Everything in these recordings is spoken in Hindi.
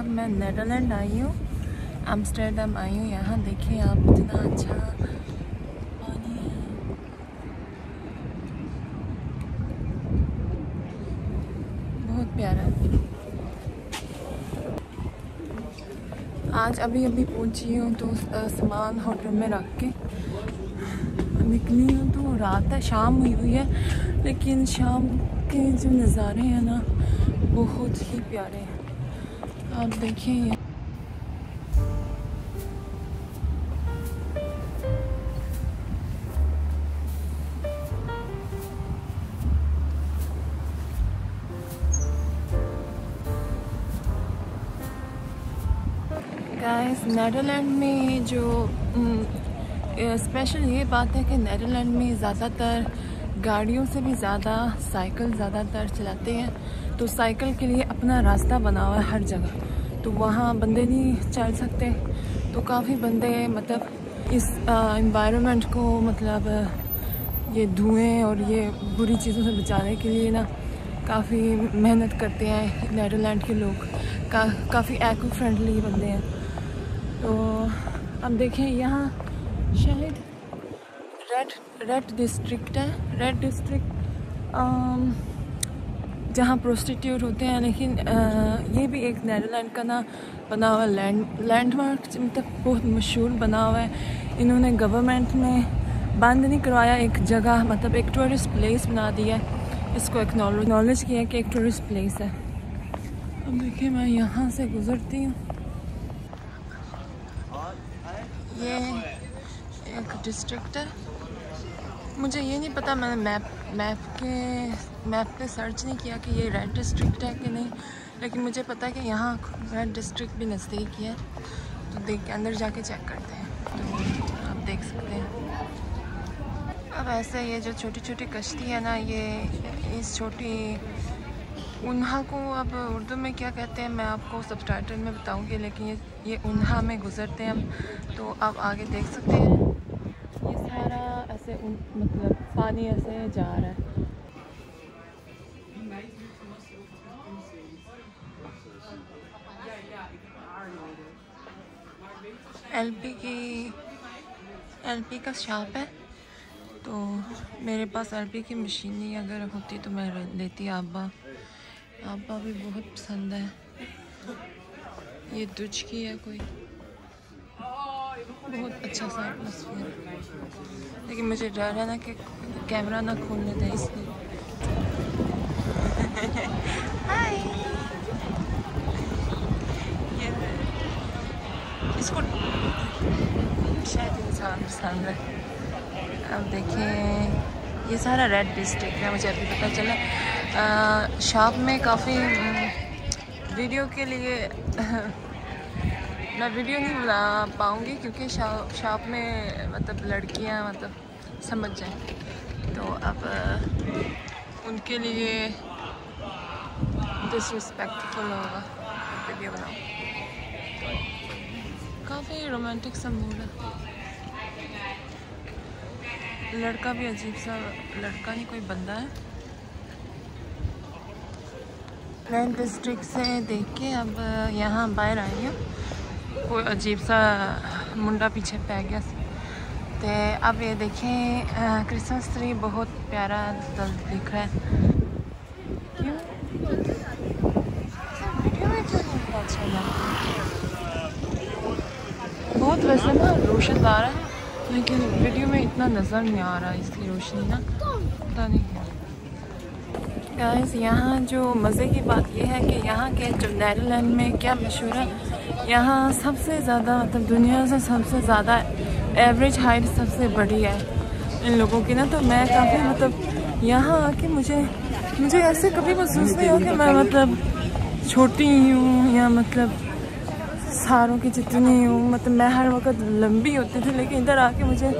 अब मैं नेदरलैंड आई हूँ, एम्स्टर्डम आई हूँ। यहाँ देखिए आप इतना अच्छा पानी है। बहुत प्यारा आज अभी अभी पहुँची हूँ तो सामान होटल में रख के। निकली हूँ तो रात है, शाम हुई हुई है, लेकिन शाम के जो नज़ारे हैं ना, बहुत ही प्यारे हैं। आप देखिए गाइस नेदरलैंड में जो स्पेशल ये बात है कि नेदरलैंड में ज़्यादातर गाड़ियों से भी ज़्यादा साइकिल ज़्यादातर चलाते हैं। तो साइकिल के लिए अपना रास्ता बना हुआ है हर जगह। तो वहाँ बंदे नहीं चल सकते। तो काफ़ी बंदे मतलब इस इन्वायरमेंट को मतलब ये धुएँ और ये बुरी चीज़ों से बचाने के लिए ना काफ़ी मेहनत करते हैं नेदरलैंड के लोग। का, काफ़ी एको फ्रेंडली बंदे हैं। तो अब देखें यहाँ शायद रेड रेड डिस्ट्रिक्ट है। रेड डिस्ट्रिक्ट जहाँ प्रोस्टिट्यूट होते हैं लेकिन अ, ये भी एक नेदरलैंड का ना बना हुआ लैंड लैंडमार्क मतलब बहुत मशहूर बना हुआ है। इन्होंने गवर्नमेंट ने बंद नहीं करवाया एक जगह मतलब एक टूरिस्ट प्लेस बना दिया है। इसको एक्नॉलेज किया कि एक टूरिस्ट प्लेस है। अब देखिए मैं यहाँ से गुजरती हूँ। ये एक डिस्ट्रिक्ट है। मुझे ये नहीं पता मैंने मैप मैप के मैप पे सर्च नहीं किया कि ये रेड डिस्ट्रिक्ट है कि नहीं, लेकिन मुझे पता है कि यहाँ रेड डिस्ट्रिक्ट भी नज़दीक ही है। तो देख के अंदर जाके चेक करते हैं। तो आप देख सकते हैं। अब ऐसे ये जो छोटी छोटी कश्ती है ना, ये, इस छोटी उन्हा को अब उर्दू में क्या कहते हैं, मैं आपको सबटाइटल में बताऊँगी, लेकिन ये ये उन्हा में गुजरते हैं हम तो आप आगे देख सकते हैं। मतलब पानी ऐसे जा रहा है। एलपी की एलपी का शॉप है तो मेरे पास एलपी की मशीन नहीं अगर होती तो मैं लेती आबा। आबा भी बहुत पसंद है। ये दुच की है कोई। बहुत अच्छा सा एटमोसफियर लेकिन मुझे डर है ना कि कैमरा ना खोलने दें इसलिए। इसको शायद इंसान पसंद है। अब देखिए ये सारा रेड डिस्ट्रिक्ट है मुझे अभी पता चला। शॉप में काफ़ी वीडियो के लिए मैं वीडियो नहीं बना पाऊँगी क्योंकि शॉप शॉप में मतलब लड़कियाँ मतलब समझ जाएँ। तो अब उनके लिए डिसरिस्पेक्टफुल होगा। वीडियो बनाऊँ काफ़ी रोमांटिक सा मूड है। लड़का भी अजीब सा, लड़का नहीं कोई बंदा है। डिस्ट्रिक्ट से देख के अब यहाँ बाहर आई हूँ। कोई अजीब सा मुंडा पीछे पै गया ते अब ये देखें क्रिसमस ट्री बहुत प्यारा दल दिख रहा है। चला। बहुत वैसे ना रोशनदार है, लेकिन वीडियो में इतना नज़र नहीं आ रहा इसकी रोशनी ना। पता नहीं गाइस यहाँ जो मज़े की बात यह है कि यहाँ के जो नेदरलैंड में क्या मशहूर है यहाँ सबसे ज़्यादा मतलब दुनिया से सबसे ज़्यादा एवरेज हाइट सबसे बड़ी है इन लोगों की ना तो मैं काफ़ी मतलब यहाँ आके मुझे मुझे ऐसे कभी महसूस नहीं हो कि मैं मतलब छोटी हूँ या मतलब सारों की जितनी हूँ मतलब मैं हर वक्त लंबी होती थी, लेकिन इधर आके मुझे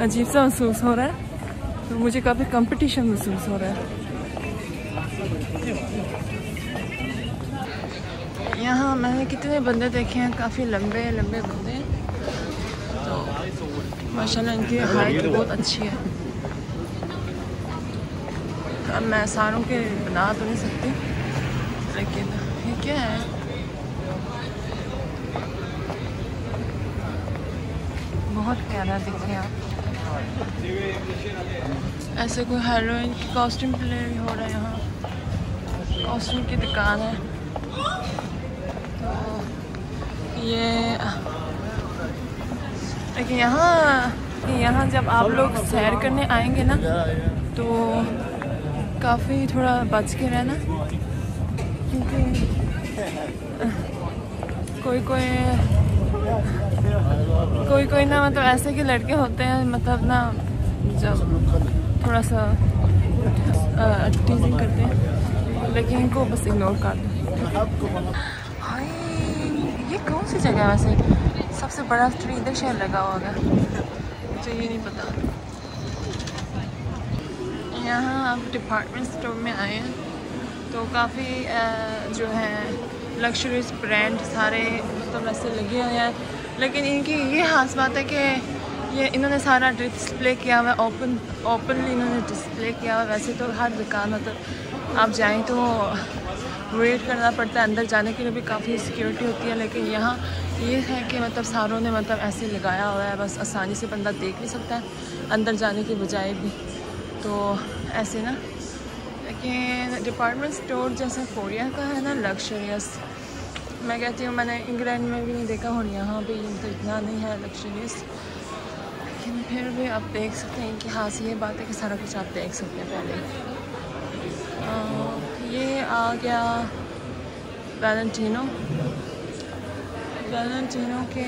अजीब सा महसूस हो रहा है। तो मुझे काफ़ी कंपटीशन महसूस हो रहा है। यहाँ मैंने कितने बंदे देखे हैं, काफ़ी लंबे लंबे बंदे। तो माशाल्लाह इनकी हाइट बहुत अच्छी है। तो अब मैं सारों के बना तो नहीं सकती, लेकिन ये क्या है? बहुत प्यारा दिखे आप ऐसे कोई हेलोइन की कॉस्ट्यूम प्ले भी हो रहा है यहाँ। कॉस्ट्यूम की दुकान है। ये लेकिन यहाँ यहाँ जब आप लोग सैर करने आएँगे ना तो काफ़ी थोड़ा बच के रहना। क्योंकि कोई कोई कोई कोई ना मतलब ऐसे के लड़के होते हैं मतलब ना जब थोड़ा सा टीजिंग करते हैं। लेकिन इनको बस इग्नोर कर दो। कौन सी जगह है वैसे? सबसे बड़ा ट्री इधर शायद लगा हुआ होगा। मुझे ये नहीं पता। यहाँ आप डिपार्टमेंट स्टोर में आए हैं। तो काफ़ी जो है लग्जरीज ब्रांड सारे मतलब ऐसे लगे हुए हैं। लेकिन इनकी ये खास बात है कि ये इन्होंने सारा डिस्प्ले किया हुआ है। ओपन ओपनली इन्होंने डिस्प्ले किया हुआ वैसे तो हर दुकान मतलब आप जाएँ तो वेट करना पड़ता है, अंदर जाने के लिए भी काफ़ी सिक्योरिटी होती है, लेकिन यहाँ ये है कि मतलब सारों ने मतलब ऐसे लगाया हुआ है, बस आसानी से बंदा देख भी सकता है, अंदर जाने के बजाय भी। तो ऐसे ना, लेकिन डिपार्टमेंट स्टोर जैसा कोरिया का है ना लग्जरियस मैं कहती हूँ, मैंने इंग्लैंड में भी नहीं देखा, और यहाँ भी तो इतना नहीं है लग्जरियस लेकिन फिर भी आप देख सकते हैं कि हाँ ये बात है कि सारा कुछ आप देख सकते हैं पहले ये आ गया वैलेंटिनो वैलेंटिनो के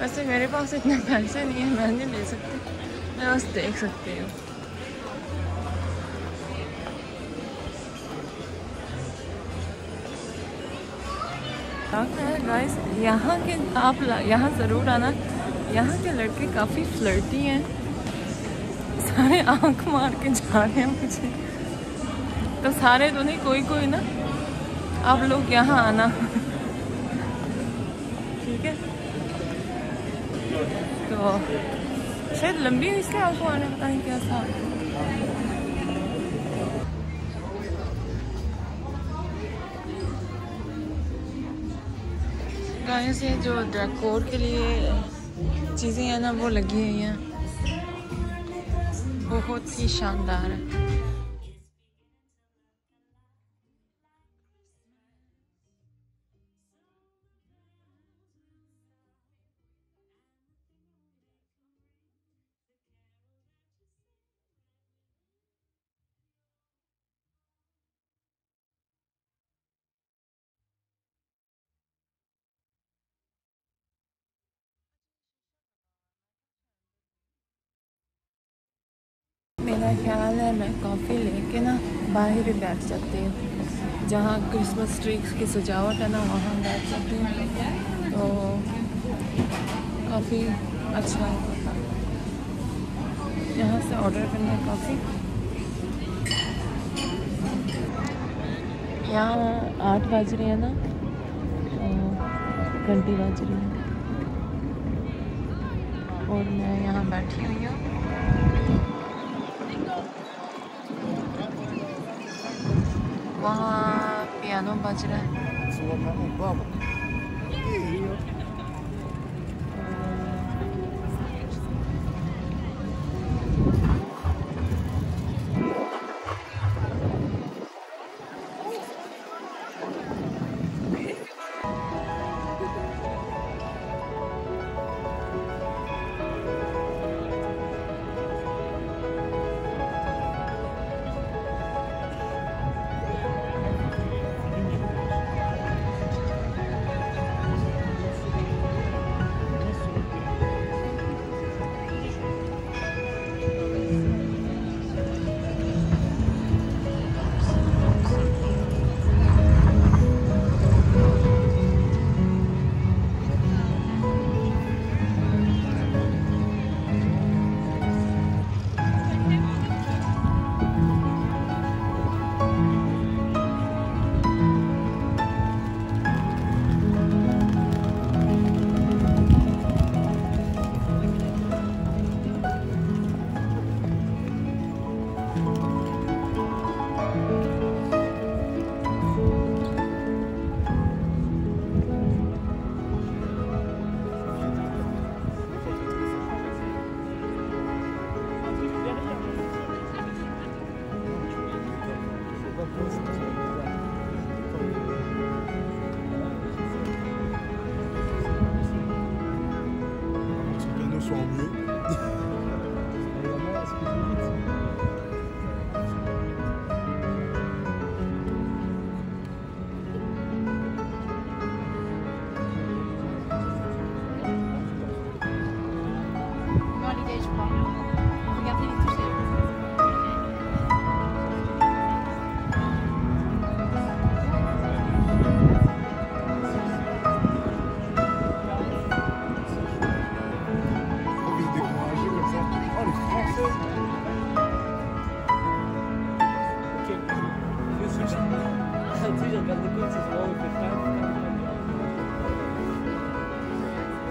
वैसे मेरे पास इतने पैसे नहीं है, मैं नहीं ले सकती। मैं बस देख सकती हूँ। गाइस यहाँ के आप यहाँ ज़रूर आना। यहाँ के लड़के काफ़ी फ्लर्टी हैं। सारे आँख मार के जा रहे हैं मुझे। तो सारे तो नहीं, कोई कोई ना। आप लोग यहाँ आना। ठीक है? तो शायद लंबी हुई इसलिए आपको आने, पता क्या था। से जो डेकोर के लिए चीज़ें हैं ना, वो लगी हुई हैं। बहुत ही शानदार। है मेरा ख्याल है मैं कॉफ़ी लेके ना बाहर ही बैठ सकती हूँ। जहाँ क्रिसमस ट्री की सजावट है ना, वहाँ बैठ सकती हूँ। तो काफ़ी अच्छा है। यहाँ से ऑर्डर करना है कॉफ़ी। यहाँ आठ बज रही है ना। घंटी बज रही है। और मैं यहाँ बैठी हुई हूँ। वहाँ पियानो बज